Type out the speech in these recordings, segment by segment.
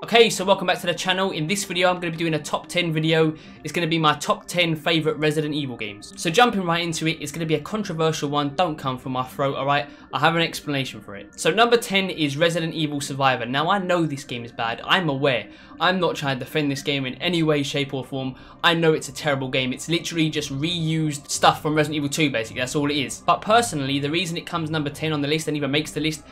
Okay, so welcome back to the channel. In this video, I'm going to be doing a top 10 video. It's going to be my top 10 favourite Resident Evil games. So jumping right into it, it's going to be a controversial one. Don't come from my throat, alright? I have an explanation for it. So number 10 is Resident Evil Survivor. Now, I know this game is bad. I'm aware. I'm not trying to defend this game in any way, shape or form. I know it's a terrible game. It's literally just reused stuff from Resident Evil 2, basically. That's all it is. But personally, the reason it comes number 10 on the list and even makes the list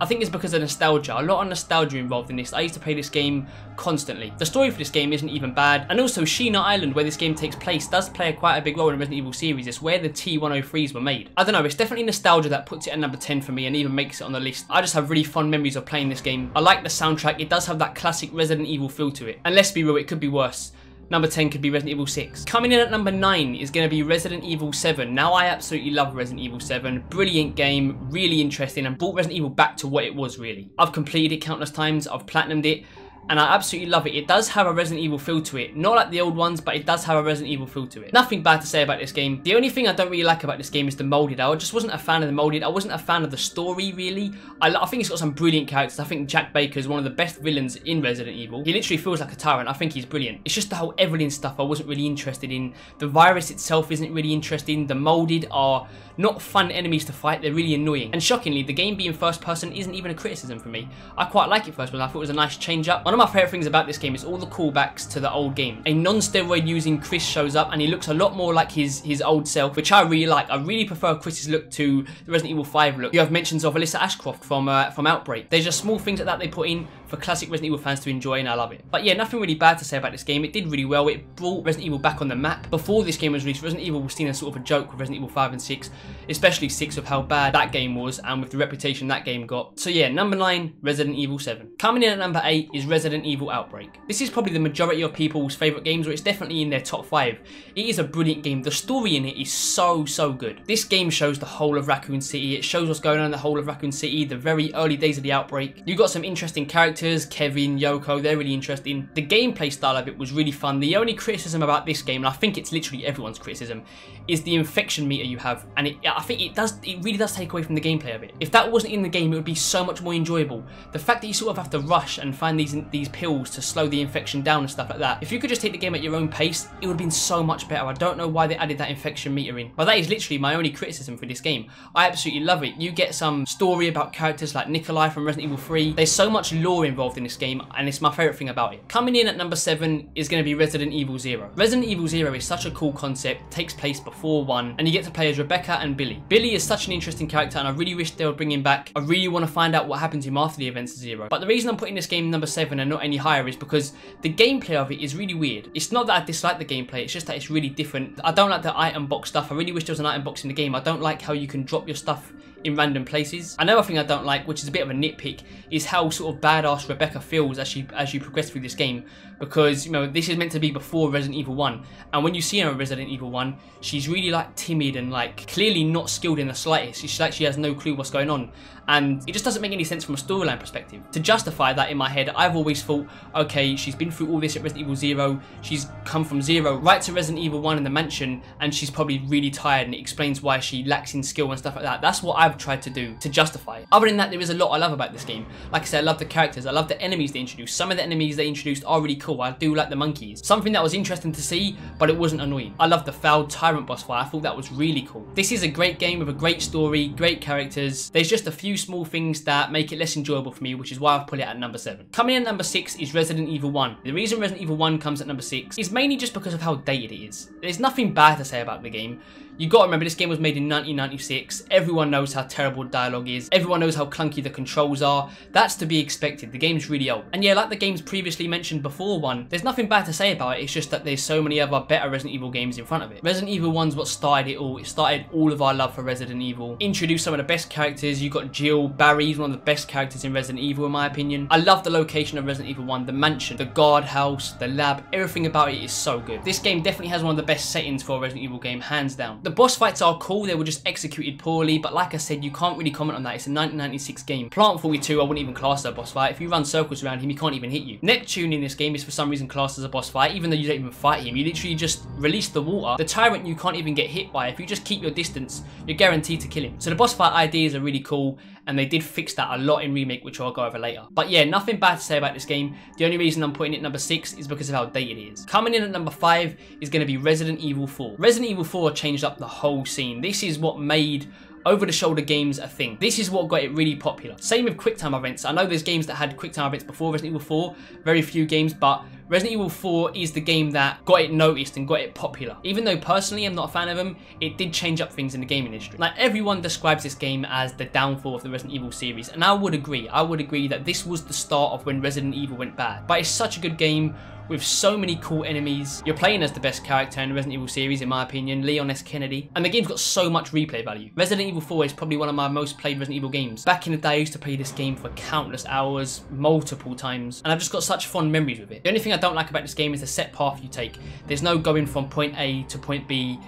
I think it's because of nostalgia. A lot of nostalgia involved in this. I used to play this game constantly. The story for this game isn't even bad. And also Sheena Island, where this game takes place, does play quite a big role in the Resident Evil series. It's where the T-103s were made. I don't know, it's definitely nostalgia that puts it at number 10 for me and even makes it on the list. I just have really fond memories of playing this game. I like the soundtrack. It does have that classic Resident Evil feel to it. And let's be real, it could be worse. Number 10 could be Resident Evil 6. Coming in at number 9 is going to be Resident Evil 7. Now I absolutely love Resident Evil 7. Brilliant game, really interesting and brought Resident Evil back to what it was really. I've completed it countless times, I've platinumed it and I absolutely love it. It does have a Resident Evil feel to it. Not like the old ones, but it does have a Resident Evil feel to it. Nothing bad to say about this game. The only thing I don't really like about this game is the molded. I just wasn't a fan of the molded. I wasn't a fan of the story, really. I, I think it's got some brilliant characters. I think Jack Baker is one of the best villains in Resident Evil. He literally feels like a tyrant. I think he's brilliant. It's just the whole Evelyn stuff I wasn't really interested in. The virus itself isn't really interesting. The molded are not fun enemies to fight. They're really annoying. And shockingly, the game being first person isn't even a criticism for me. I quite like it first person. I thought it was a nice change up. Of my favourite things about this this game is all the callbacks to the old game. A non-steroid using Chris shows up and he looks a lot more like his, his old self, which I really like. I really prefer Chris's look to the Resident Evil 5 look. You have mentions of Alyssa Ashcroft from, uh, from Outbreak. There's just small things like that they put in for classic Resident Evil fans to enjoy and I love it. But yeah, nothing really bad to say about this game. It did really well. It brought Resident Evil back on the map. Before this game was released, Resident Evil was seen as sort of a joke with Resident Evil 5 and 6, especially 6 of how bad that game was and with the reputation that game got. So yeah, number 9, Resident Evil 7. Coming in at number 8 is Resident Evil Outbreak. This is probably the majority of people's favourite games, or it's definitely in their top 5. It is a brilliant game. The story in it is so, so good. This game shows the whole of Raccoon City. It shows what's going on in the whole of Raccoon City, the very early days of the outbreak. You've got some interesting characters, Kevin, Yoko, they're really interesting. The gameplay style of it was really fun. The only criticism about this game, and I think it's literally everyone's criticism, is the infection meter you have. And it, I think it does, it really does take away from the gameplay of it. If that wasn't in the game, it would be so much more enjoyable. The fact that you sort of have to rush and find these, these pills to slow the infection down and stuff like that. If you could just take the game at your own pace, it would have been so much better. I don't know why they added that infection meter in. But that is literally my only criticism for this game. I absolutely love it. You get some story about characters like Nikolai from Resident Evil 3. There's so much lore involved in this game and it's my favourite thing about it. Coming in at number 7 is going to be Resident Evil 0. Resident Evil 0 is such a cool concept, takes place before 1, and you get to play as Rebecca and Billy. Billy is such an interesting character and I really wish they would bring him back. I really want to find out what happened to him after the events of 0. But the reason I'm putting this game number 7 and not any higher is because the gameplay of it is really weird. It's not that I dislike the gameplay, it's just that it's really different. I don't like the item box stuff. I really wish there was an item box in the game. I don't like how you can drop your stuff in random places. Another thing I don't like, which is a bit of a nitpick, is how sort of badass Rebecca feels as she as you progress through this game. Because you know this is meant to be before Resident Evil 1, and when you see her in Resident Evil 1, she's really like timid and like clearly not skilled in the slightest. She's like she has no clue what's going on, and it just doesn't make any sense from a storyline perspective. To justify that in my head, I've always thought, okay, she's been through all this at Resident Evil 0, she's come from 0 right to Resident Evil 1 in the mansion, and she's probably really tired, and it explains why she lacks in skill and stuff like that. That's what I've tried to do to justify. Other than that, there is a lot I love about this game. Like I said, I love the characters, I love the enemies they introduced. Some of the enemies they introduced are really cool. I do like the monkeys. Something that was interesting to see, but it wasn't annoying. I love the foul tyrant boss fight. I thought that was really cool. This is a great game with a great story, great characters. There's just a few small things that make it less enjoyable for me, which is why I've put it at number 7. Coming in at number 6 is Resident Evil 1. The reason Resident Evil 1 comes at number 6 is mainly just because of how dated it is. There's nothing bad to say about the game. You gotta remember this game was made in 1996. Everyone knows how terrible dialogue is. Everyone knows how clunky the controls are. That's to be expected. The game's really old. And yeah, like the games previously mentioned before one, there's nothing bad to say about it. It's just that there's so many other better Resident Evil games in front of it. Resident Evil 1's what started it all. It started all of our love for Resident Evil. Introduced some of the best characters. You got Jill. Barry's one of the best characters in Resident Evil in my opinion. I love the location of Resident Evil 1. The mansion, the guardhouse, the lab. Everything about it is so good. This game definitely has one of the best settings for a Resident Evil game, hands down. The boss fights are cool, they were just executed poorly, but like I said, you can't really comment on that. It's a 1996 game. Plant 42, I wouldn't even class that boss fight. If you run circles around him, he can't even hit you. Neptune in this game is for some reason classed as a boss fight, even though you don't even fight him. You literally just release the water. The Tyrant you can't even get hit by. If you just keep your distance, you're guaranteed to kill him. So the boss fight ideas are really cool, and they did fix that a lot in Remake, which I'll go over later. But yeah, nothing bad to say about this game. The only reason I'm putting it number 6 is because of how dated it is. Coming in at number 5 is going to be Resident Evil 4. Resident Evil 4 changed up the whole scene. This is what made over-the-shoulder games a thing. This is what got it really popular. Same with QuickTime events. I know there's games that had QuickTime events before Resident Evil 4, very few games, but Resident Evil 4 is the game that got it noticed and got it popular. Even though personally I'm not a fan of them, it did change up things in the gaming industry. Like everyone describes this game as the downfall of the Resident Evil series, and I would agree. I would agree that this was the start of when Resident Evil went bad. But it's such a good game with so many cool enemies. You're playing as the best character in the Resident Evil series, in my opinion, Leon S. Kennedy. And the game's got so much replay value. Resident Evil 4 is probably one of my most played Resident Evil games. Back in the day, I used to play this game for countless hours, multiple times, and I've just got such fond memories with it. The only thing I don't like about this game is the set path you take. There's no going from point A to point B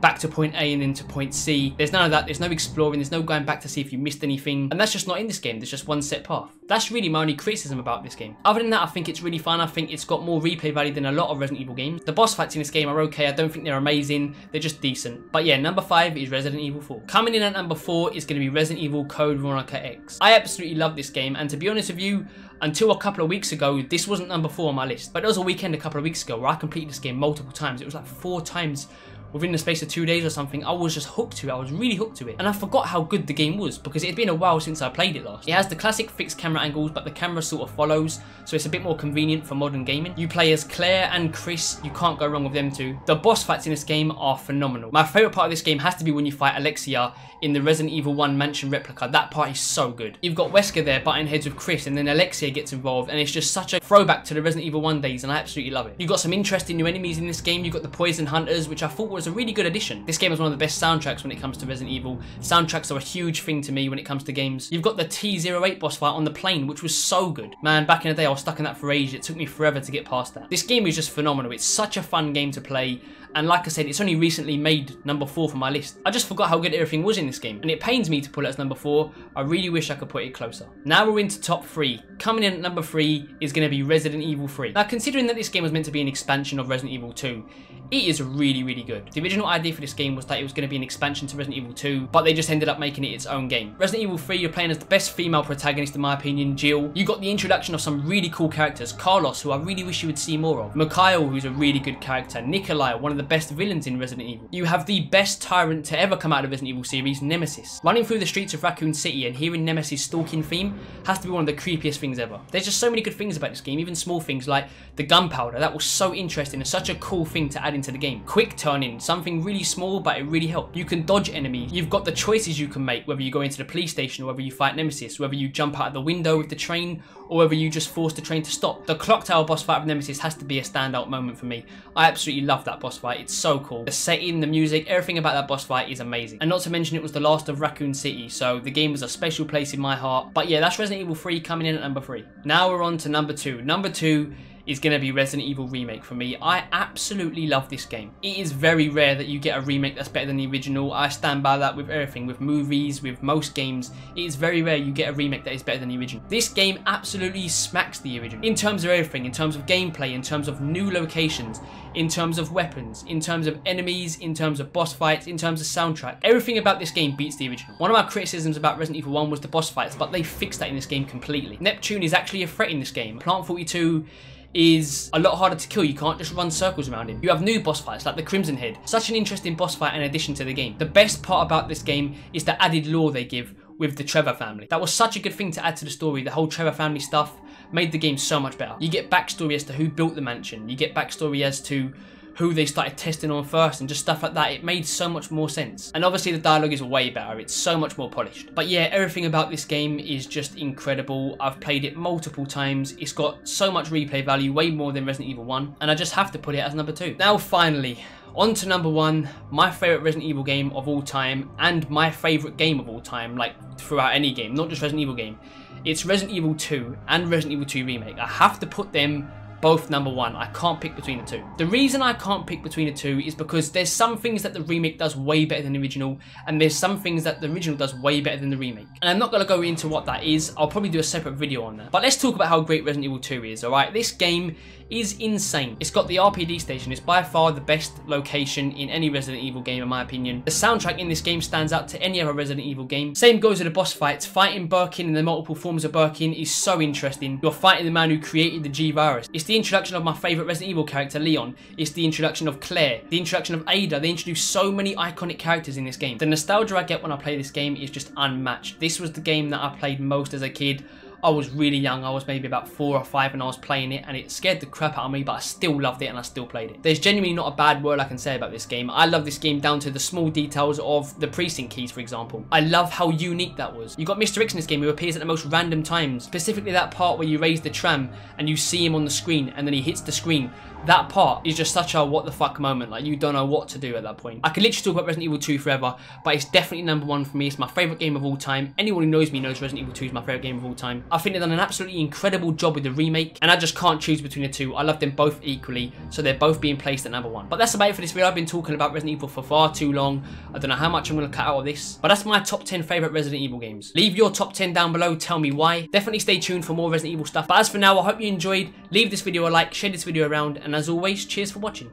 back to point A and into point C. There's none of that. There's no exploring. There's no going back to see if you missed anything. And that's just not in this game. There's just one set path. That's really my only criticism about this game. Other than that, I think it's really fun. I think it's got more replay value than a lot of Resident Evil games. The boss fights in this game are okay. I don't think they're amazing. They're just decent. But yeah, number five is Resident Evil 4. Coming in at number four is going to be Resident Evil Code Veronica X. I absolutely love this game. And to be honest with you, until a couple of weeks ago, this wasn't number four on my list. But there was a weekend a couple of weeks ago where I completed this game multiple times. It was like four times within the space of two days or something, I was just hooked to it. I was really hooked to it. And I forgot how good the game was because it had been a while since I played it last. It has the classic fixed camera angles, but the camera sort of follows, so it's a bit more convenient for modern gaming. You play as Claire and Chris, you can't go wrong with them two. The boss fights in this game are phenomenal. My favourite part of this game has to be when you fight Alexia in the Resident Evil 1 mansion replica. That part is so good. You've got Wesker there butting heads with Chris, and then Alexia gets involved, and it's just such a throwback to the Resident Evil 1 days, and I absolutely love it. You've got some interesting new enemies in this game. You've got the Poison Hunters, which I thought was a really good addition. This game is one of the best soundtracks when it comes to Resident Evil. Soundtracks are a huge thing to me when it comes to games. You've got the T08 boss fight on the plane, which was so good. Man, back in the day, I was stuck in that for ages. It took me forever to get past that. This game is just phenomenal. It's such a fun game to play. And like I said, it's only recently made number 4 for my list. I just forgot how good everything was in this game, and it pains me to put it as number 4. I really wish I could put it closer. Now we're into top 3. Coming in at number 3 is going to be Resident Evil 3. Now considering that this game was meant to be an expansion of Resident Evil 2, it is really, really good. The original idea for this game was that it was going to be an expansion to Resident Evil 2, but they just ended up making it its own game. Resident Evil 3, you're playing as the best female protagonist in my opinion, Jill. You got the introduction of some really cool characters. Carlos, who I really wish you would see more of. Mikhail, who's a really good character. Nikolai, one of the best villains in Resident Evil. You have the best tyrant to ever come out of the Resident Evil series, Nemesis. Running through the streets of Raccoon City and hearing Nemesis' stalking theme has to be one of the creepiest things ever. There's just so many good things about this game, even small things like the gunpowder. That was so interesting and such a cool thing to add into the game. Quick turn in, something really small, but it really helped. You can dodge enemies. You've got the choices you can make, whether you go into the police station or whether you fight Nemesis, whether you jump out of the window with the train or whether you just force the train to stop. The clock tower boss fight of Nemesis has to be a standout moment for me. I absolutely love that boss fight. It's so cool. The setting, the music, everything about that boss fight is amazing. And not to mention it was the last of Raccoon City, so the game was a special place in my heart. But yeah, that's Resident Evil 3 coming in at number 3. Now we're on to number 2. Number 2 is going to be Resident Evil Remake for me. I absolutely love this game. It is very rare that you get a remake that's better than the original. I stand by that with everything, with movies, with most games. It is very rare you get a remake that is better than the original. This game absolutely smacks the original. In terms of everything, in terms of gameplay, in terms of new locations, in terms of weapons, in terms of enemies, in terms of boss fights, in terms of soundtrack. Everything about this game beats the original. One of my criticisms about Resident Evil 1 was the boss fights, but they fixed that in this game completely. Neptune is actually a threat in this game. Plant 42 is a lot harder to kill. You can't just run circles around him. You have new boss fights like the Crimson Head. Such an interesting boss fight in addition to the game. The best part about this game is the added lore they give with the Trevor family. That was such a good thing to add to the story. The whole Trevor family stuff made the game so much better. You get backstory as to who built the mansion. You get backstory as to who they started testing on first and just stuff like that. It made so much more sense. And obviously the dialogue is way better. It's so much more polished. But yeah, everything about this game is just incredible. I've played it multiple times. It's got so much replay value, way more than Resident Evil 1. And I just have to put it as number 2. Now finally, on to number one, my favourite Resident Evil game of all time, and my favourite game of all time, like throughout any game, not just Resident Evil game. It's Resident Evil 2 and Resident Evil 2 Remake. I have to put them both number one. I can't pick between the two. The reason I can't pick between the two is because there's some things that the remake does way better than the original, and there's some things that the original does way better than the remake. And I'm not going to go into what that is. I'll probably do a separate video on that. But let's talk about how great Resident Evil 2 is, alright? This game is insane. It's got the RPD station. It's by far the best location in any Resident Evil game in my opinion. The soundtrack in this game stands out to any other Resident Evil game. Same goes with the boss fights. Fighting Birkin and the multiple forms of Birkin is so interesting. You're fighting the man who created the G-Virus. It's the introduction of my favourite Resident Evil character, Leon. It's the introduction of Claire. The introduction of Ada. They introduce so many iconic characters in this game. The nostalgia I get when I play this game is just unmatched. This was the game that I played most as a kid. I was really young. I was maybe about four or five and I was playing it and it scared the crap out of me, but I still loved it and I still played it. There's genuinely not a bad word I can say about this game. I love this game down to the small details of the precinct keys, for example. I love how unique that was. You got Mr. X in this game who appears at the most random times, specifically that part where you raise the tram and you see him on the screen and then he hits the screen that part is just such a what the fuck moment. Like, you don't know what to do at that point. I could literally talk about Resident Evil 2 forever, but it's definitely number one for me. It's my favourite game of all time. Anyone who knows me knows Resident Evil 2 is my favourite game of all time. I think they've done an absolutely incredible job with the remake, and I just can't choose between the two. I love them both equally, so they're both being placed at number one. But that's about it for this video. I've been talking about Resident Evil for far too long. I don't know how much I'm going to cut out of this, but that's my top 10 favourite Resident Evil games. Leave your top 10 down below. Tell me why. Definitely stay tuned for more Resident Evil stuff. But as for now, I hope you enjoyed. Leave this video a like, share this video around, and as always, cheers for watching.